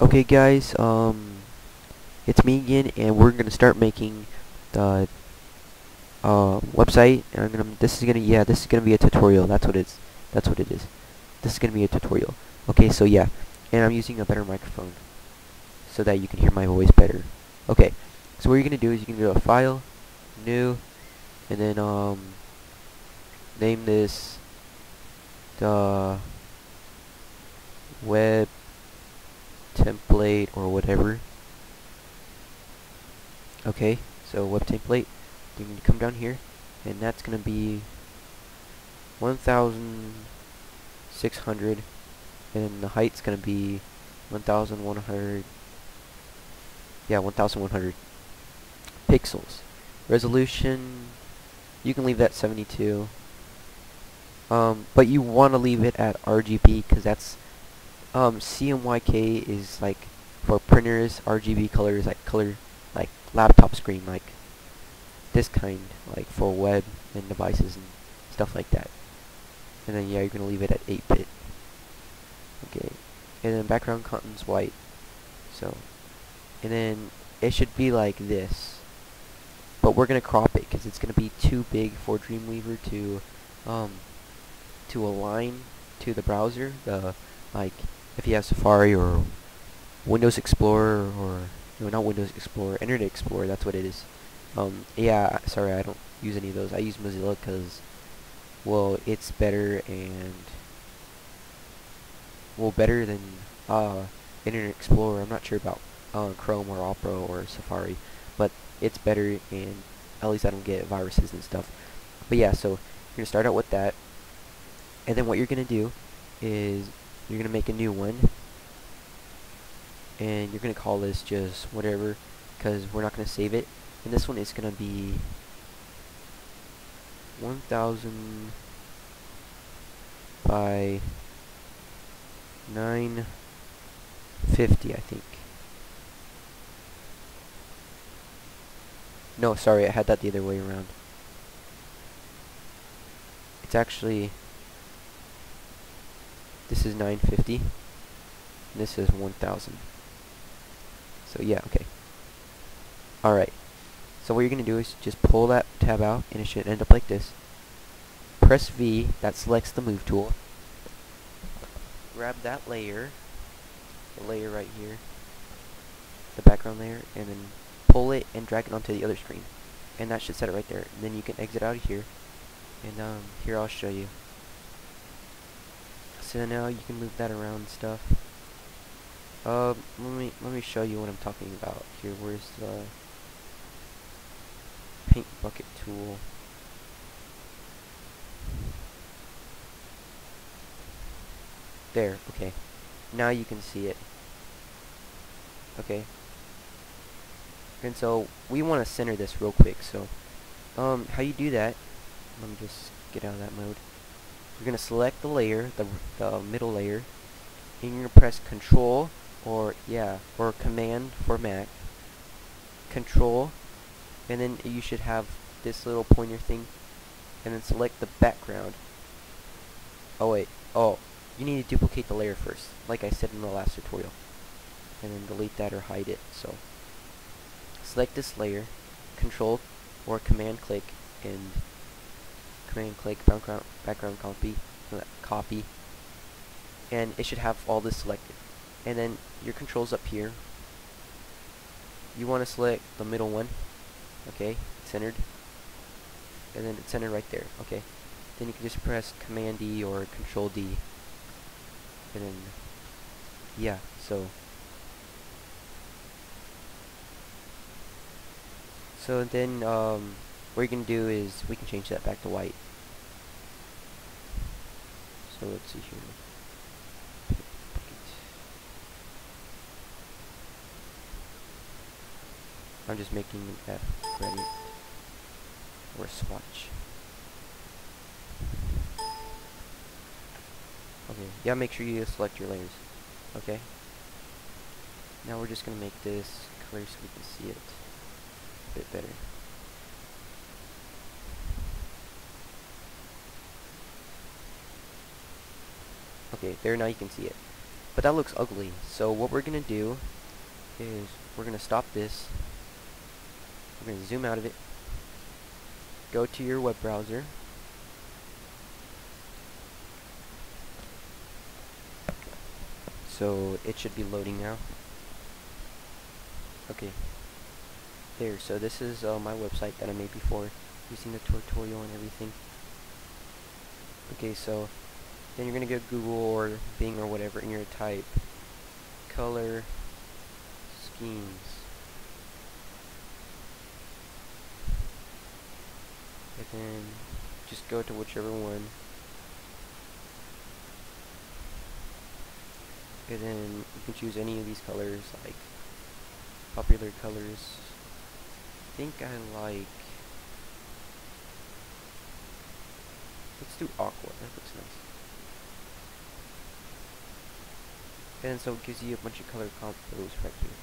Okay guys, um, it's me again, and we're gonna start making the uh, website, and I'm gonna, this is gonna, yeah, this is gonna be a tutorial, that's what it's, that's what it is. This is gonna be a tutorial. Okay, so yeah, and I'm using a better microphone, so that you can hear my voice better. Okay, so what you're gonna do is you can go to File, New, and then, um, name this, the web template or whatever. Okay, so web template. You can come down here, and that's gonna be 1,600, and the height's gonna be 1,100. Yeah, 1,100 pixels. Resolution, you can leave that 72. Um, but you want to leave it at RGB because that's um, CMYK is like for printers, RGB colors like color like laptop screen like this kind like for web and devices and stuff like that. And then yeah, you're gonna leave it at 8-bit. Okay, and then background content's white. So, and then it should be like this. But we're gonna crop it because it's gonna be too big for Dreamweaver to um to align to the browser. The like if you have Safari or Windows Explorer or no, not Windows Explorer, Internet Explorer. That's what it is. Um, yeah, sorry, I don't use any of those. I use Mozilla because, well, it's better and well better than uh, Internet Explorer. I'm not sure about uh, Chrome or Opera or Safari, but it's better and at least I don't get viruses and stuff. But yeah, so you're gonna start out with that, and then what you're gonna do is you're gonna make a new one. And you're gonna call this just whatever because we're not gonna save it. And this one is gonna be 1000 by 950 I think. No sorry I had that the other way around. It's actually this is 950. This is 1000. So yeah, okay. Alright. So what you're going to do is just pull that tab out and it should end up like this. Press V, that selects the move tool. Grab that layer, the layer right here, the background layer, and then pull it and drag it onto the other screen. And that should set it right there. And then you can exit out of here. And um, here I'll show you so now you can move that around stuff. Um, let me let me show you what I'm talking about here. Where's the paint bucket tool? There, okay. Now you can see it. Okay. And so we want to center this real quick. So, um, how you do that? Let me just get out of that mode. You're going to select the layer, the, the middle layer, and you're going to press Control, or yeah, or Command for Mac, Control, and then you should have this little pointer thing, and then select the background. Oh wait, oh, you need to duplicate the layer first, like I said in the last tutorial, and then delete that or hide it, so. Select this layer, Control or Command click, and command click background background copy copy. And it should have all this selected. And then your controls up here. You want to select the middle one. Okay centered. And then it's centered right there. Okay. Then you can just press command D or control D. And then yeah so. So then um, what you can do is we can change that back to white so let's see here. I'm just making F ready or a swatch. Okay, yeah, make sure you select your layers. Okay. Now we're just gonna make this clear so we can see it a bit better. Okay, there now you can see it. but that looks ugly. So what we're gonna do is we're gonna stop this. We're gonna zoom out of it. Go to your web browser. So it should be loading now. Okay. There, so this is uh, my website that I made before using the tutorial and everything. Okay, so then you're gonna go Google or Bing or whatever and you're gonna type color schemes. And then just go to whichever one. And then you can choose any of these colors, like popular colors. I think I like. Let's do aqua. That looks nice. And so it gives you a bunch of color combos right here.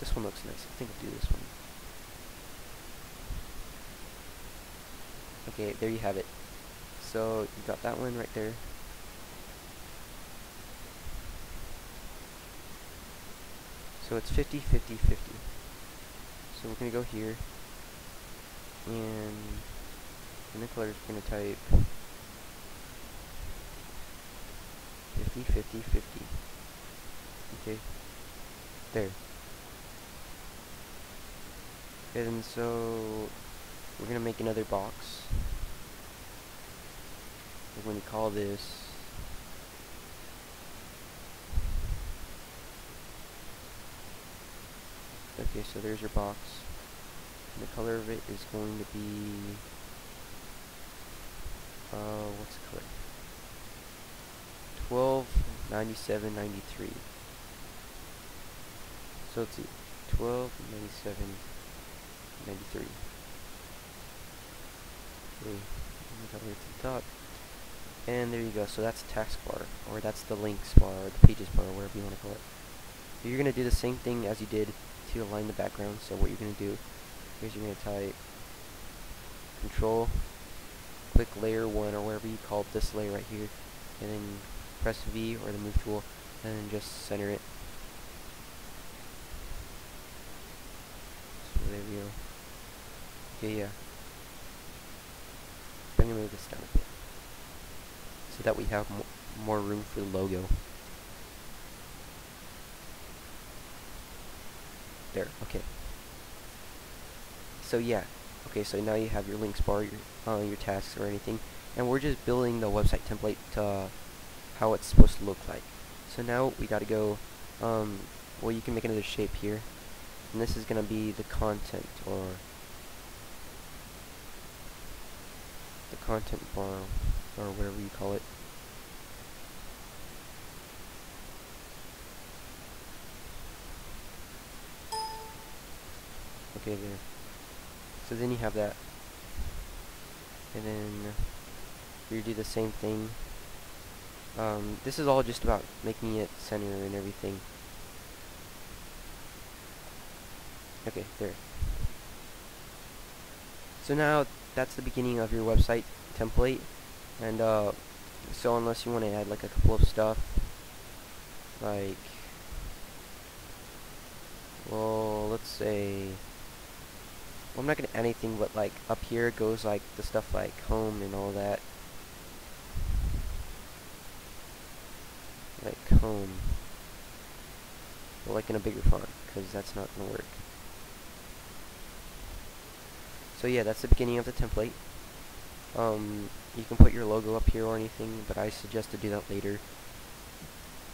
This one looks nice. I think I'll do this one. Okay, there you have it. So you got that one right there. So it's 50, 50, 50. So we're going to go here. And in the colors, we're going to type 50, 50, 50. Okay. There. And so we're going to make another box. We're going to call this Okay, so there's your box. And the color of it is going to be uh what's the color? 12 97 93. So let's see. 12 97 93. Okay, to the top. And there you go. So that's the task bar, or that's the links bar, or the pages bar, whatever you want to call it. You're going to do the same thing as you did to align the background. So what you're going to do is you're going to type control, click layer 1, or wherever you call this layer right here, and then press V or the move tool, and just center it. So there we go. Okay, yeah. I'm going to move this down a bit so that we have mo more room for the logo. There, okay. So yeah, okay, so now you have your links bar, your, uh, your tasks or anything, and we're just building the website template to how it's supposed to look like. So now we gotta go, um, well you can make another shape here, and this is gonna be the content, or the content bar, or whatever you call it. Okay, there. So then you have that. And then you do the same thing. Um, this is all just about making it center and everything. Okay, there. So now that's the beginning of your website template. And uh, so unless you want to add like a couple of stuff, like, well, let's say well, I'm not gonna add anything, but like up here goes like the stuff like home and all that. Like home. But like in a bigger font, because that's not gonna work. So yeah, that's the beginning of the template. Um, you can put your logo up here or anything, but I suggest to do that later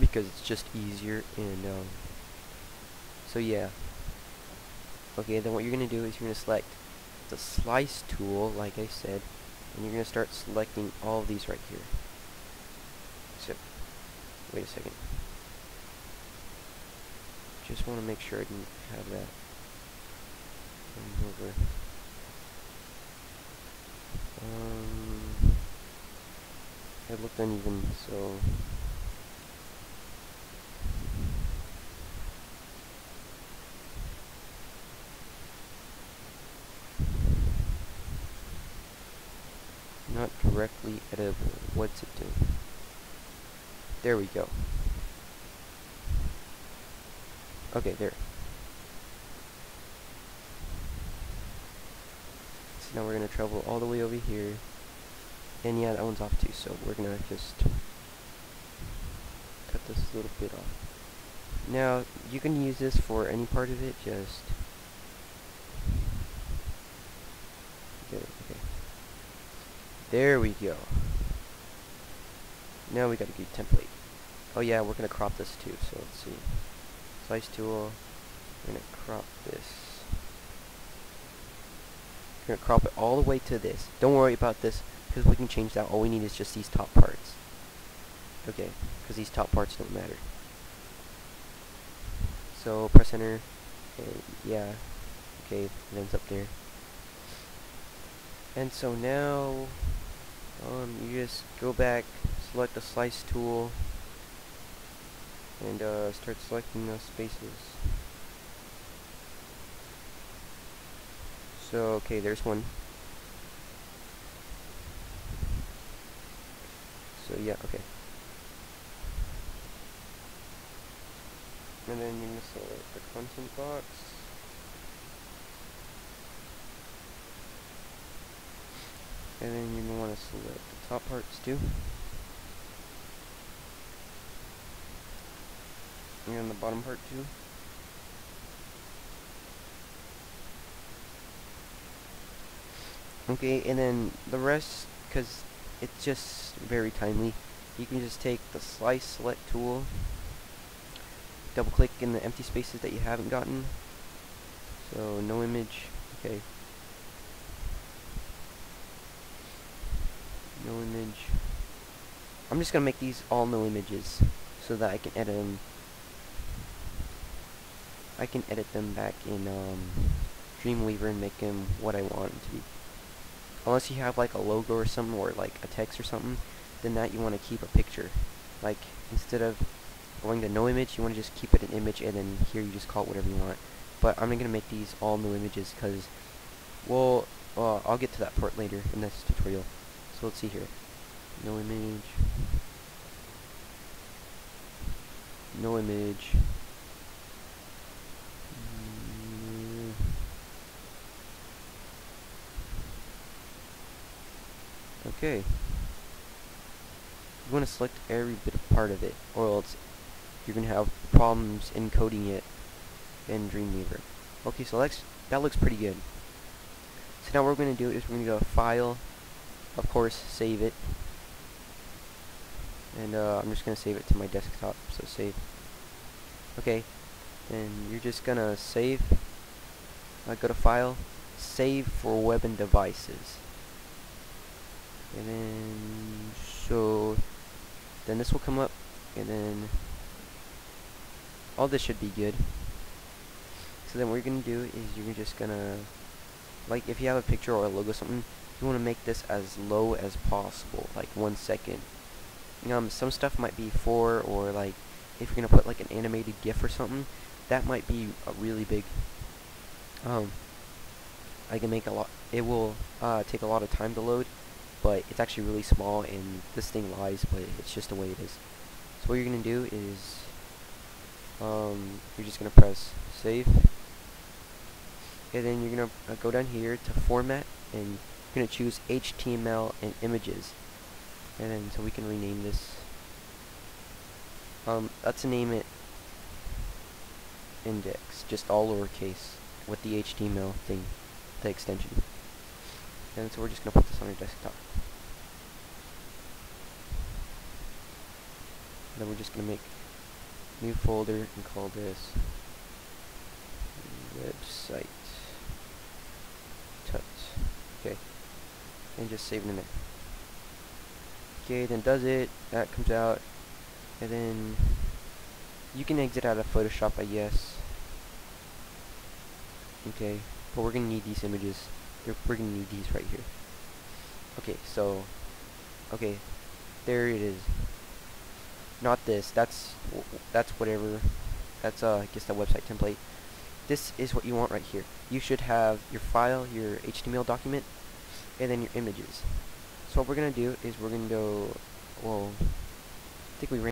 because it's just easier and um, so yeah Okay, then what you're going to do is you're going to select the slice tool, like I said, and you're going to start selecting all of these right here. Wait a second. Just want to make sure I didn't have that over. Um, it looked uneven, so not directly editable. What's it doing? There we go. Okay, there. So now we're gonna travel all the way over here. And yeah, that one's off too, so we're gonna just cut this little bit off. Now, you can use this for any part of it, just... There, okay. There we go. Now we got a good template. Oh yeah, we're gonna crop this too, so let's see. Slice tool, we're gonna crop this. We're gonna crop it all the way to this. Don't worry about this, because we can change that. All we need is just these top parts. Okay, because these top parts don't matter. So press enter, and yeah, okay, it ends up there. And so now, um, you just go back, select the slice tool, and uh, start selecting those spaces. So, okay, there's one. So, yeah, okay. And then to select the content box. And then to want to select the top parts too. And the bottom part too. Okay, and then the rest, because it's just very timely, you can just take the slice select tool, double click in the empty spaces that you haven't gotten. So no image, okay. No image. I'm just gonna make these all no images so that I can edit them. I can edit them back in um, Dreamweaver and make them what I want them to be. Unless you have like a logo or something or like a text or something, then that you want to keep a picture. Like instead of going to no image, you want to just keep it an image and then here you just call it whatever you want. But I'm going to make these all new images because, well, uh, I'll get to that part later in this tutorial. So let's see here. No image. No image. Okay. You want to select every bit of part of it, or else you're going to have problems encoding it in Dreamweaver. Okay, so that's, that looks pretty good. So now what we're going to do is we're going to go File, of course, save it. And uh, I'm just going to save it to my desktop, so save. Okay, and you're just going to save, uh, go to File, Save for Web and Devices. And then, so, then this will come up, and then all this should be good. So then what you're to do is you're just to, like if you have a picture or a logo or something, you want to make this as low as possible, like one second. Um, some stuff might be four, or like, if you're to put like an animated GIF or something, that might be a really big. Um, I can make a lot, it will uh, take a lot of time to load, but it's actually really small, and this thing lies, but it's just the way it is. So what you're going to do is, um, you're just going to press save, and then you're going to uh, go down here to format, and you're going to choose HTML and images. And then, so we can rename this. Um, let's name it index, just all lowercase, with the HTML thing, the extension. And so we're just going to put this on your desktop. then we're just going to make new folder and call this website tut. Okay. And just save it in there. Okay, then does it, that comes out, and then you can exit out of Photoshop, I guess. Okay, but we're gonna need these images. We're gonna need these right here. Okay, so, okay, there it is. Not this. That's that's whatever. That's uh, I guess the website template. This is what you want right here. You should have your file, your HTML document, and then your images. So what we're gonna do is we're gonna go. Whoa. I think we ran.